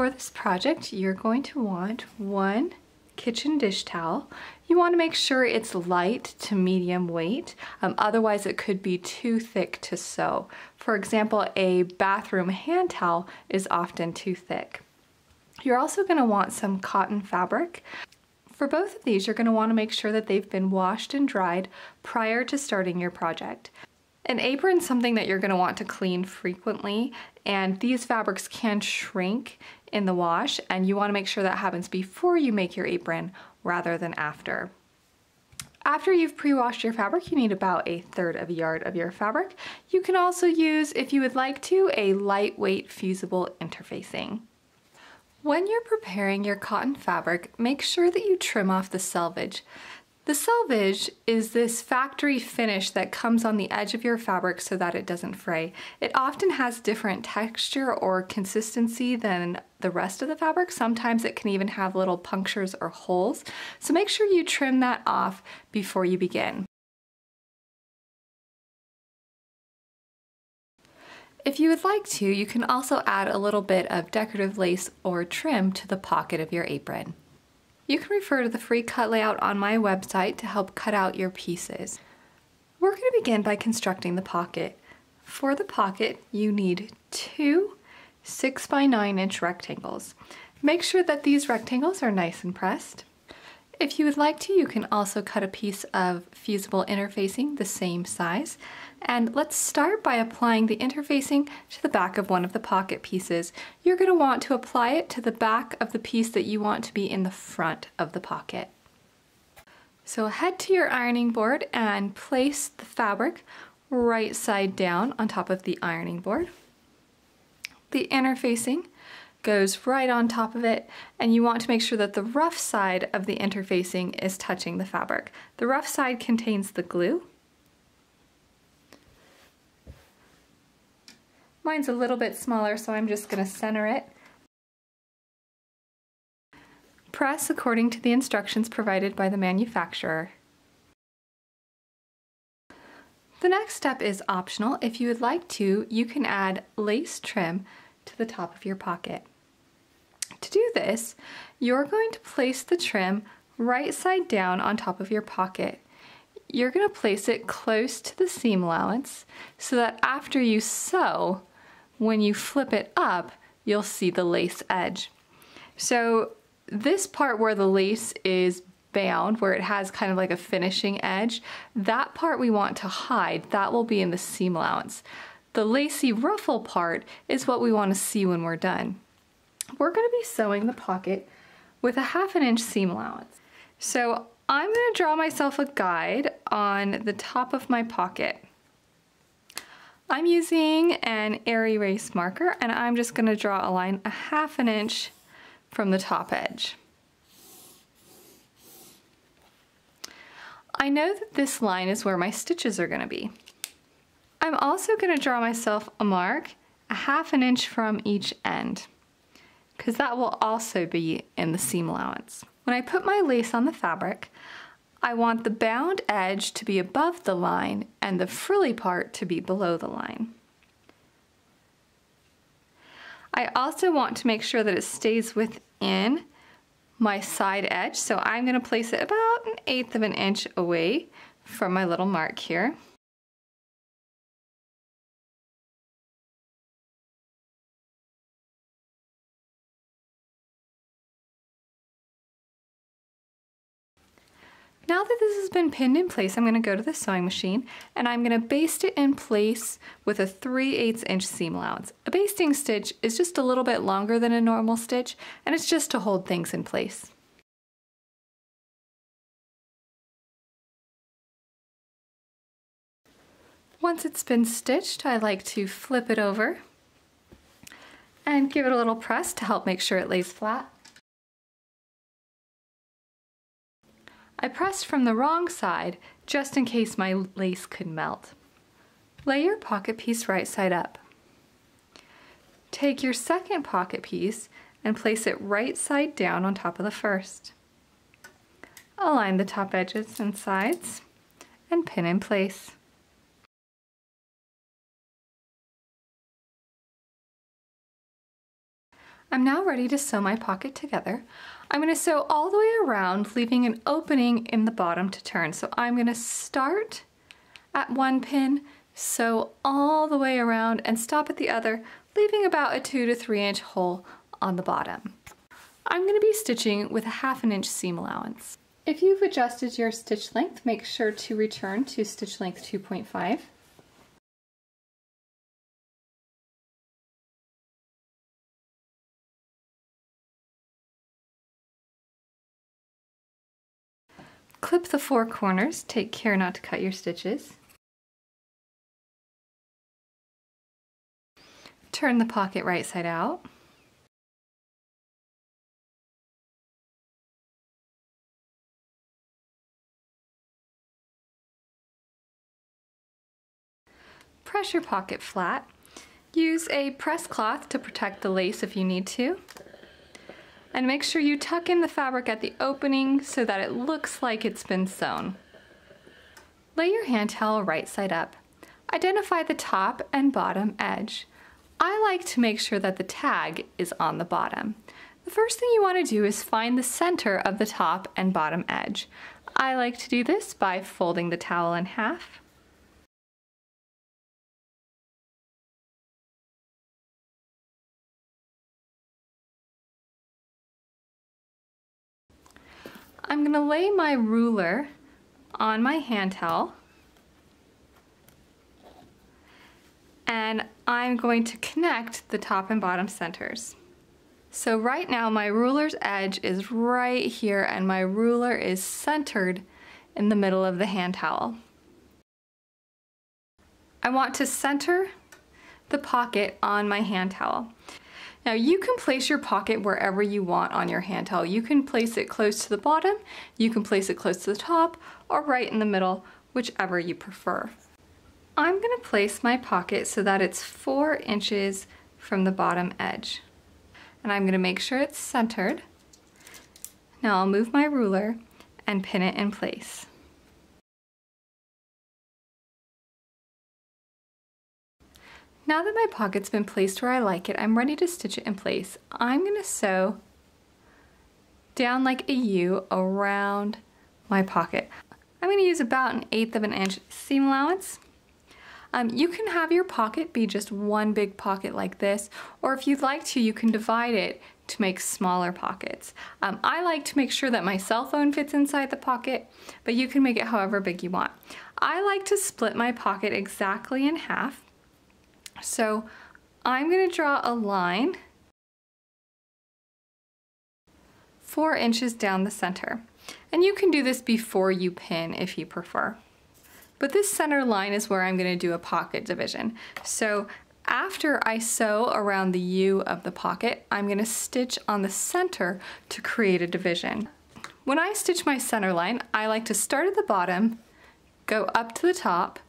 For this project, you're going to want one kitchen dish towel. You want to make sure it's light to medium weight, um, otherwise it could be too thick to sew. For example, a bathroom hand towel is often too thick. You're also going to want some cotton fabric. For both of these, you're going to want to make sure that they've been washed and dried prior to starting your project. An apron is something that you're going to want to clean frequently and these fabrics can shrink in the wash and you wanna make sure that happens before you make your apron rather than after. After you've pre-washed your fabric, you need about a third of a yard of your fabric. You can also use, if you would like to, a lightweight fusible interfacing. When you're preparing your cotton fabric, make sure that you trim off the selvage. The selvage is this factory finish that comes on the edge of your fabric so that it doesn't fray. It often has different texture or consistency than the rest of the fabric. Sometimes it can even have little punctures or holes. So make sure you trim that off before you begin. If you would like to, you can also add a little bit of decorative lace or trim to the pocket of your apron. You can refer to the free cut layout on my website to help cut out your pieces. We're going to begin by constructing the pocket. For the pocket, you need two 6 by 9 inch rectangles. Make sure that these rectangles are nice and pressed. If you would like to, you can also cut a piece of fusible interfacing the same size. And let's start by applying the interfacing to the back of one of the pocket pieces. You're going to want to apply it to the back of the piece that you want to be in the front of the pocket. So head to your ironing board and place the fabric right side down on top of the ironing board. The interfacing goes right on top of it and you want to make sure that the rough side of the interfacing is touching the fabric. The rough side contains the glue. Mine's a little bit smaller so I'm just going to center it. Press according to the instructions provided by the manufacturer. The next step is optional. If you would like to, you can add lace trim to the top of your pocket. To do this, you're going to place the trim right side down on top of your pocket. You're going to place it close to the seam allowance so that after you sew, when you flip it up, you'll see the lace edge. So this part where the lace is bound, where it has kind of like a finishing edge, that part we want to hide. That will be in the seam allowance. The lacy ruffle part is what we want to see when we're done. We're going to be sewing the pocket with a half an inch seam allowance. So I'm going to draw myself a guide on the top of my pocket. I'm using an air erase marker and I'm just going to draw a line a half an inch from the top edge. I know that this line is where my stitches are going to be. I'm also going to draw myself a mark a half an inch from each end because that will also be in the seam allowance. When I put my lace on the fabric, I want the bound edge to be above the line and the frilly part to be below the line. I also want to make sure that it stays within my side edge, so I'm going to place it about an eighth of an inch away from my little mark here. Now that this has been pinned in place, I'm gonna go to the sewing machine and I'm gonna baste it in place with a 3 8 inch seam allowance. A basting stitch is just a little bit longer than a normal stitch and it's just to hold things in place. Once it's been stitched, I like to flip it over and give it a little press to help make sure it lays flat. I pressed from the wrong side just in case my lace could melt. Lay your pocket piece right side up. Take your second pocket piece and place it right side down on top of the first. Align the top edges and sides and pin in place. I'm now ready to sew my pocket together. I'm going to sew all the way around, leaving an opening in the bottom to turn. So I'm going to start at one pin, sew all the way around, and stop at the other, leaving about a two to three inch hole on the bottom. I'm going to be stitching with a half an inch seam allowance. If you've adjusted your stitch length, make sure to return to stitch length 2.5. Clip the four corners, take care not to cut your stitches. Turn the pocket right side out. Press your pocket flat. Use a press cloth to protect the lace if you need to. And make sure you tuck in the fabric at the opening so that it looks like it's been sewn. Lay your hand towel right side up. Identify the top and bottom edge. I like to make sure that the tag is on the bottom. The first thing you want to do is find the center of the top and bottom edge. I like to do this by folding the towel in half I'm gonna lay my ruler on my hand towel and I'm going to connect the top and bottom centers. So right now my ruler's edge is right here and my ruler is centered in the middle of the hand towel. I want to center the pocket on my hand towel. Now you can place your pocket wherever you want on your hand towel. You can place it close to the bottom, you can place it close to the top, or right in the middle, whichever you prefer. I'm gonna place my pocket so that it's four inches from the bottom edge. And I'm gonna make sure it's centered. Now I'll move my ruler and pin it in place. Now that my pocket's been placed where I like it, I'm ready to stitch it in place. I'm gonna sew down like a U around my pocket. I'm gonna use about an eighth of an inch seam allowance. Um, you can have your pocket be just one big pocket like this, or if you'd like to, you can divide it to make smaller pockets. Um, I like to make sure that my cell phone fits inside the pocket, but you can make it however big you want. I like to split my pocket exactly in half so I'm going to draw a line four inches down the center. And you can do this before you pin if you prefer. But this center line is where I'm going to do a pocket division. So after I sew around the U of the pocket, I'm going to stitch on the center to create a division. When I stitch my center line, I like to start at the bottom, go up to the top,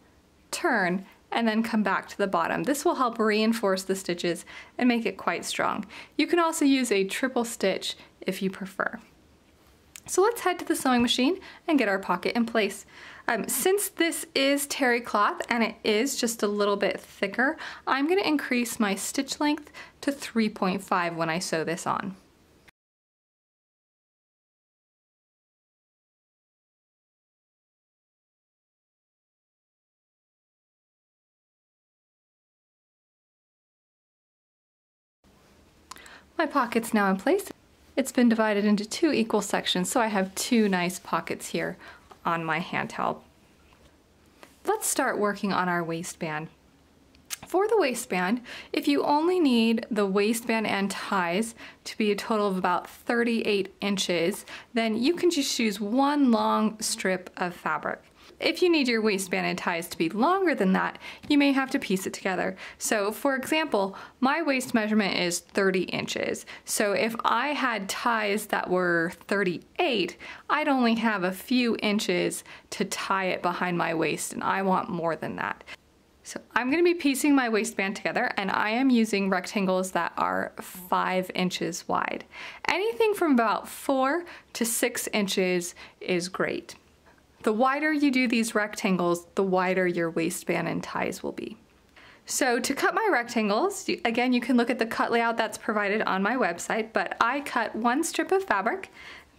turn, and then come back to the bottom. This will help reinforce the stitches and make it quite strong. You can also use a triple stitch if you prefer. So let's head to the sewing machine and get our pocket in place. Um, since this is terry cloth and it is just a little bit thicker, I'm gonna increase my stitch length to 3.5 when I sew this on. My pocket's now in place. It's been divided into two equal sections, so I have two nice pockets here on my hand towel. Let's start working on our waistband. For the waistband, if you only need the waistband and ties to be a total of about 38 inches, then you can just use one long strip of fabric. If you need your waistband and ties to be longer than that, you may have to piece it together. So for example, my waist measurement is 30 inches. So if I had ties that were 38, I'd only have a few inches to tie it behind my waist and I want more than that. So I'm gonna be piecing my waistband together and I am using rectangles that are five inches wide. Anything from about four to six inches is great. The wider you do these rectangles, the wider your waistband and ties will be. So to cut my rectangles, again, you can look at the cut layout that's provided on my website, but I cut one strip of fabric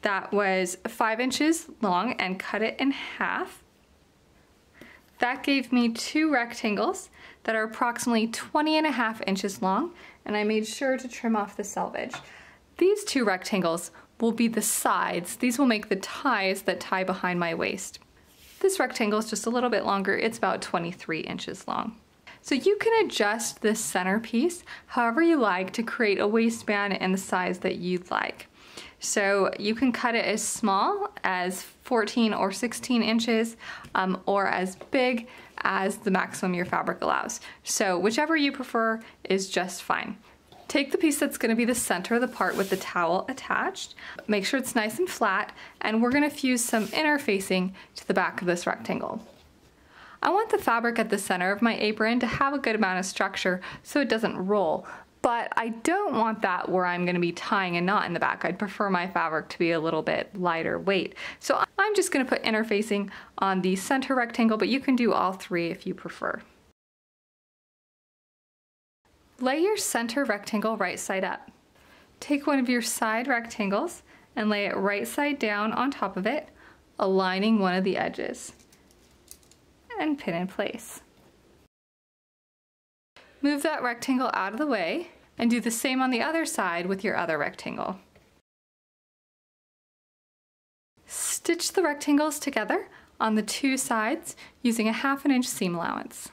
that was five inches long and cut it in half. That gave me two rectangles that are approximately 20 and a half inches long, and I made sure to trim off the selvage. These two rectangles will be the sides. These will make the ties that tie behind my waist. This rectangle is just a little bit longer. It's about 23 inches long. So you can adjust this centerpiece however you like to create a waistband in the size that you'd like. So you can cut it as small as 14 or 16 inches um, or as big as the maximum your fabric allows. So whichever you prefer is just fine. Take the piece that's gonna be the center of the part with the towel attached, make sure it's nice and flat, and we're gonna fuse some interfacing to the back of this rectangle. I want the fabric at the center of my apron to have a good amount of structure so it doesn't roll, but I don't want that where I'm gonna be tying a knot in the back. I'd prefer my fabric to be a little bit lighter weight. So I'm just gonna put interfacing on the center rectangle, but you can do all three if you prefer. Lay your center rectangle right side up. Take one of your side rectangles and lay it right side down on top of it, aligning one of the edges. And pin in place. Move that rectangle out of the way and do the same on the other side with your other rectangle. Stitch the rectangles together on the two sides using a half an inch seam allowance.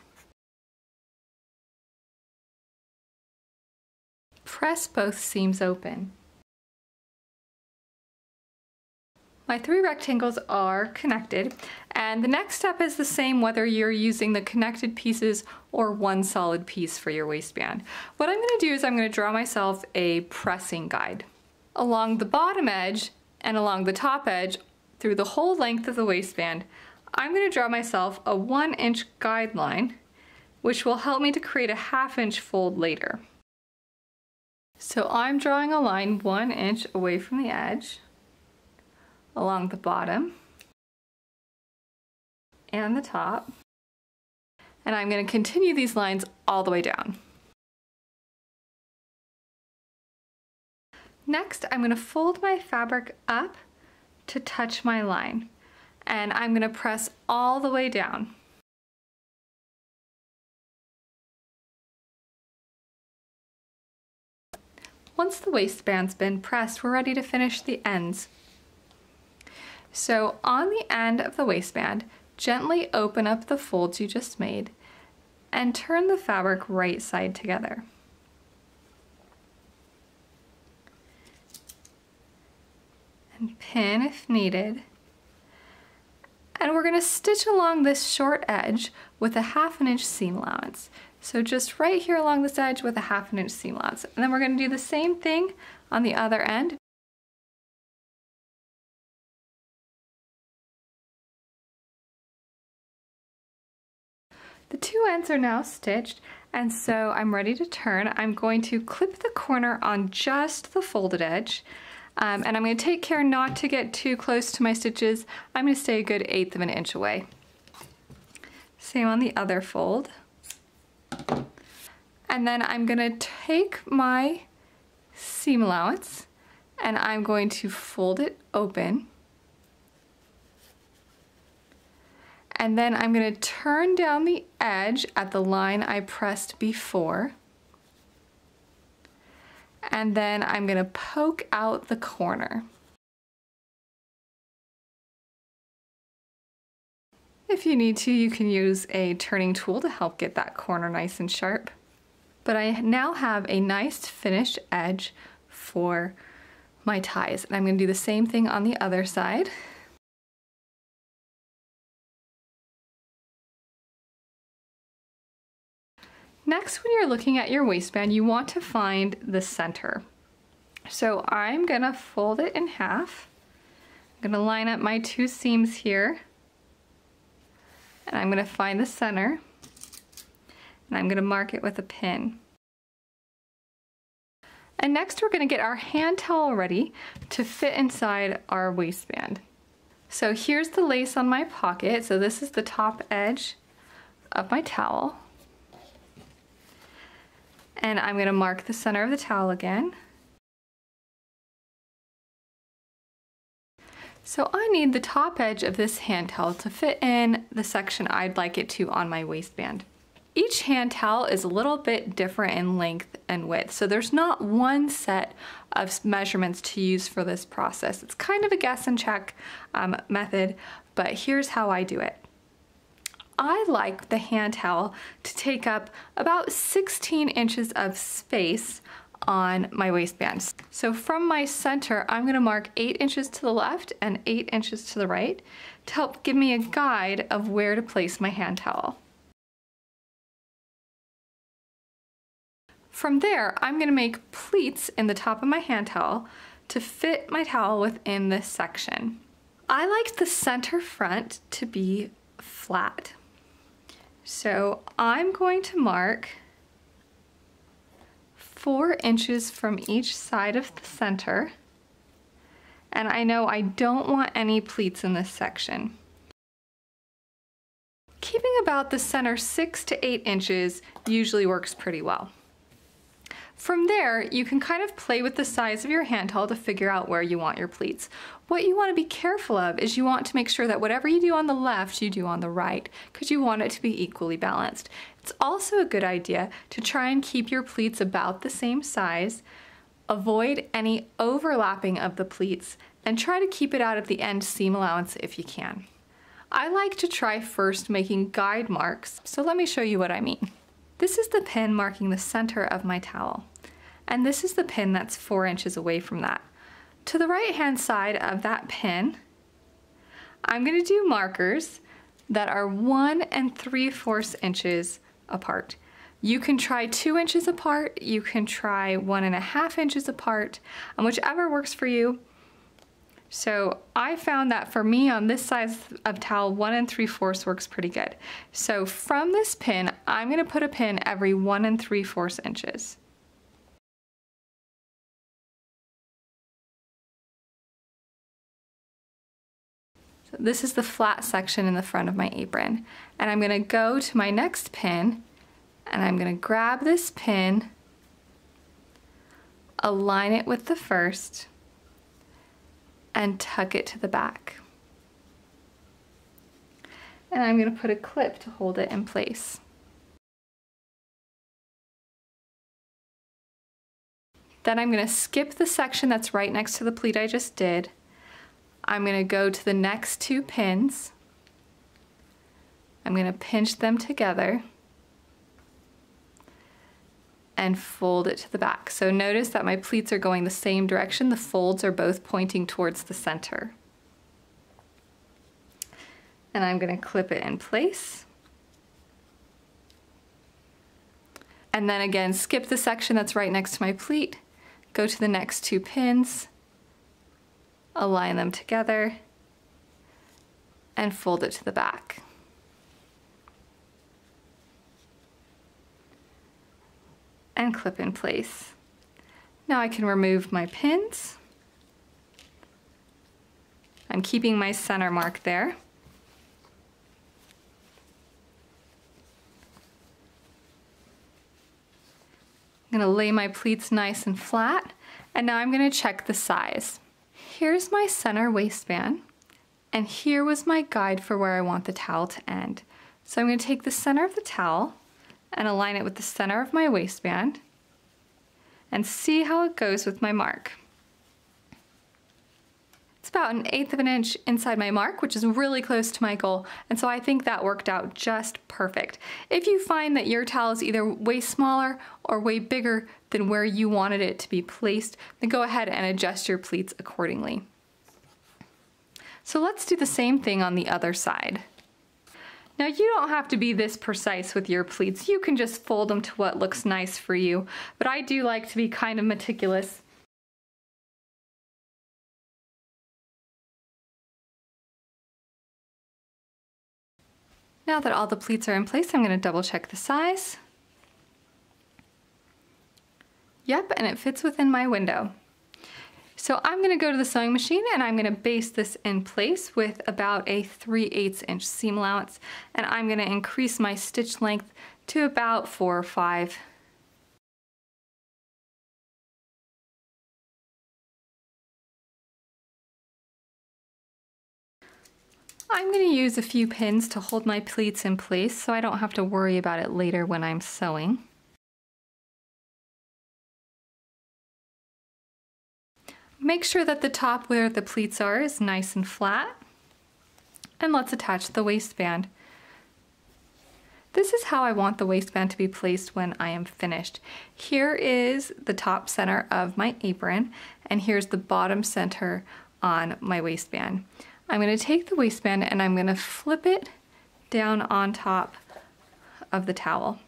Press both seams open. My three rectangles are connected and the next step is the same whether you're using the connected pieces or one solid piece for your waistband. What I'm going to do is I'm going to draw myself a pressing guide. Along the bottom edge and along the top edge through the whole length of the waistband I'm going to draw myself a one inch guideline which will help me to create a half inch fold later. So I'm drawing a line one inch away from the edge along the bottom and the top. And I'm going to continue these lines all the way down. Next, I'm going to fold my fabric up to touch my line. And I'm going to press all the way down. Once the waistband's been pressed, we're ready to finish the ends. So on the end of the waistband, gently open up the folds you just made and turn the fabric right side together. And pin if needed. And we're gonna stitch along this short edge with a half an inch seam allowance. So just right here along this edge with a half an inch seam allowance. And then we're gonna do the same thing on the other end. The two ends are now stitched and so I'm ready to turn. I'm going to clip the corner on just the folded edge um, and I'm going to take care not to get too close to my stitches. I'm going to stay a good eighth of an inch away. Same on the other fold. And then I'm going to take my seam allowance and I'm going to fold it open And then I'm gonna turn down the edge at the line I pressed before. And then I'm gonna poke out the corner. If you need to, you can use a turning tool to help get that corner nice and sharp. But I now have a nice finished edge for my ties. And I'm gonna do the same thing on the other side. Next, when you're looking at your waistband, you want to find the center. So I'm gonna fold it in half. I'm gonna line up my two seams here. And I'm gonna find the center. and I'm gonna mark it with a pin. And next we're gonna get our hand towel ready to fit inside our waistband. So here's the lace on my pocket. So this is the top edge of my towel. And I'm gonna mark the center of the towel again. So I need the top edge of this hand towel to fit in the section I'd like it to on my waistband. Each hand towel is a little bit different in length and width, so there's not one set of measurements to use for this process. It's kind of a guess and check um, method, but here's how I do it. I like the hand towel to take up about 16 inches of space on my waistband. So from my center, I'm gonna mark eight inches to the left and eight inches to the right to help give me a guide of where to place my hand towel. From there, I'm gonna make pleats in the top of my hand towel to fit my towel within this section. I like the center front to be flat. So I'm going to mark four inches from each side of the center. And I know I don't want any pleats in this section. Keeping about the center six to eight inches usually works pretty well. From there, you can kind of play with the size of your hand towel to figure out where you want your pleats. What you want to be careful of is you want to make sure that whatever you do on the left, you do on the right, because you want it to be equally balanced. It's also a good idea to try and keep your pleats about the same size, avoid any overlapping of the pleats, and try to keep it out of the end seam allowance if you can. I like to try first making guide marks, so let me show you what I mean. This is the pin marking the center of my towel. And this is the pin that's four inches away from that. To the right hand side of that pin, I'm gonna do markers that are one and three fourths inches apart. You can try two inches apart, you can try one and a half inches apart, and whichever works for you, so I found that for me on this size of towel, one and three fourths works pretty good. So from this pin, I'm gonna put a pin every one and three fourths inches. So this is the flat section in the front of my apron. And I'm gonna go to my next pin and I'm gonna grab this pin, align it with the first, and tuck it to the back. And I'm going to put a clip to hold it in place. Then I'm going to skip the section that's right next to the pleat I just did. I'm going to go to the next two pins. I'm going to pinch them together and fold it to the back. So notice that my pleats are going the same direction. The folds are both pointing towards the center. And I'm gonna clip it in place. And then again, skip the section that's right next to my pleat, go to the next two pins, align them together, and fold it to the back. and clip in place. Now I can remove my pins. I'm keeping my center mark there. I'm gonna lay my pleats nice and flat, and now I'm gonna check the size. Here's my center waistband, and here was my guide for where I want the towel to end. So I'm gonna take the center of the towel and align it with the center of my waistband and see how it goes with my mark. It's about an eighth of an inch inside my mark, which is really close to my goal, and so I think that worked out just perfect. If you find that your towel is either way smaller or way bigger than where you wanted it to be placed, then go ahead and adjust your pleats accordingly. So let's do the same thing on the other side. Now you don't have to be this precise with your pleats. You can just fold them to what looks nice for you, but I do like to be kind of meticulous. Now that all the pleats are in place, I'm gonna double check the size. Yep, and it fits within my window. So I'm gonna go to the sewing machine and I'm gonna baste this in place with about a 3 8 inch seam allowance and I'm gonna increase my stitch length to about four or five. I'm going to use a few pins to hold my pleats in place so I don't have to worry about it later when I'm sewing. Make sure that the top where the pleats are is nice and flat. And let's attach the waistband. This is how I want the waistband to be placed when I am finished. Here is the top center of my apron, and here's the bottom center on my waistband. I'm gonna take the waistband and I'm gonna flip it down on top of the towel.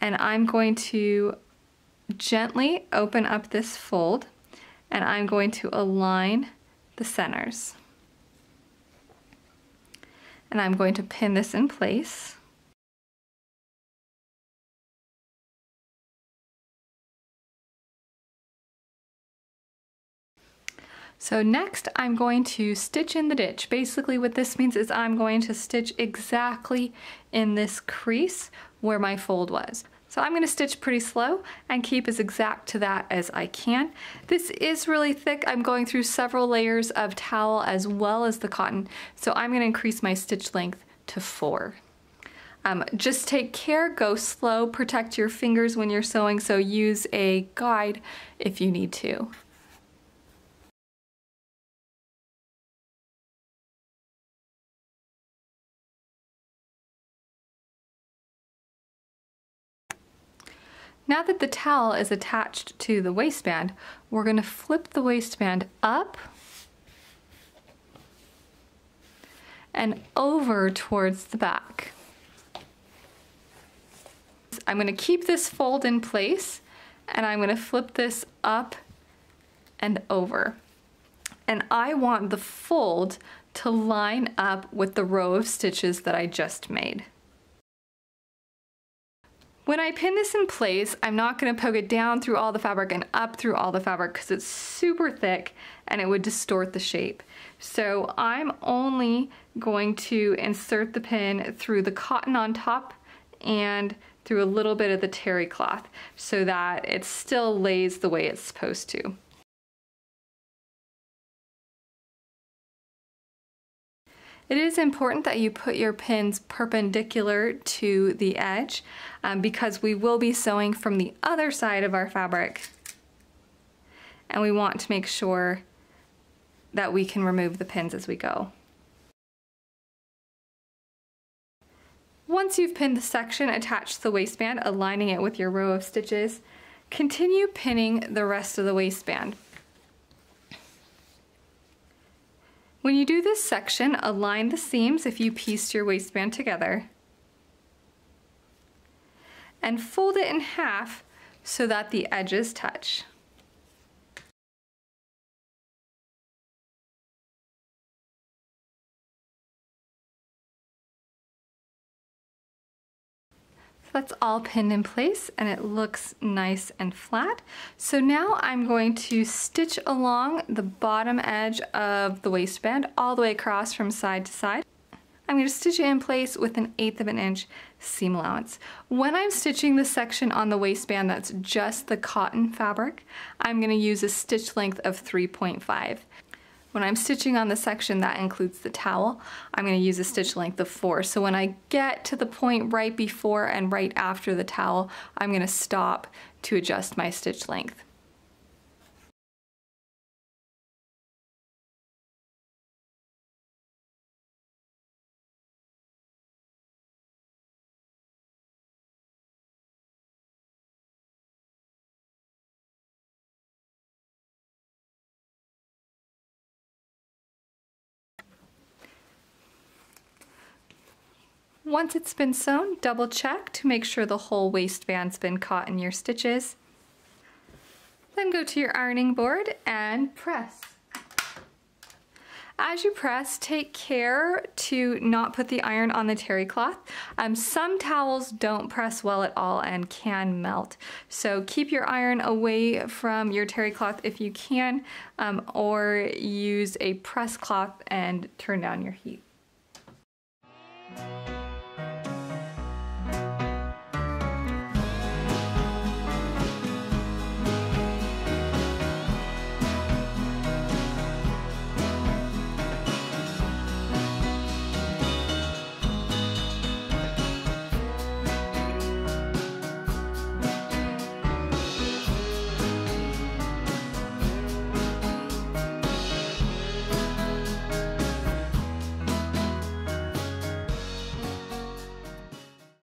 And I'm going to gently open up this fold and I'm going to align the centers. And I'm going to pin this in place. So next I'm going to stitch in the ditch. Basically what this means is I'm going to stitch exactly in this crease where my fold was. So I'm gonna stitch pretty slow and keep as exact to that as I can. This is really thick. I'm going through several layers of towel as well as the cotton. So I'm gonna increase my stitch length to four. Um, just take care, go slow, protect your fingers when you're sewing, so use a guide if you need to. Now that the towel is attached to the waistband, we're gonna flip the waistband up and over towards the back. I'm gonna keep this fold in place and I'm gonna flip this up and over. And I want the fold to line up with the row of stitches that I just made. When I pin this in place, I'm not gonna poke it down through all the fabric and up through all the fabric because it's super thick and it would distort the shape. So I'm only going to insert the pin through the cotton on top and through a little bit of the terry cloth so that it still lays the way it's supposed to. It is important that you put your pins perpendicular to the edge um, because we will be sewing from the other side of our fabric and we want to make sure that we can remove the pins as we go. Once you've pinned the section, attached to the waistband, aligning it with your row of stitches. Continue pinning the rest of the waistband. When you do this section, align the seams if you pieced your waistband together and fold it in half so that the edges touch. That's all pinned in place and it looks nice and flat. So now I'm going to stitch along the bottom edge of the waistband all the way across from side to side. I'm going to stitch it in place with an eighth of an inch seam allowance. When I'm stitching the section on the waistband that's just the cotton fabric, I'm going to use a stitch length of 3.5. When I'm stitching on the section that includes the towel, I'm going to use a stitch mm-hmm. length of four. So when I get to the point right before and right after the towel, I'm going to stop to adjust my stitch length. Once it's been sewn, double check to make sure the whole waistband's been caught in your stitches. Then go to your ironing board and press. As you press, take care to not put the iron on the terry cloth. Um, some towels don't press well at all and can melt. So keep your iron away from your terry cloth if you can, um, or use a press cloth and turn down your heat.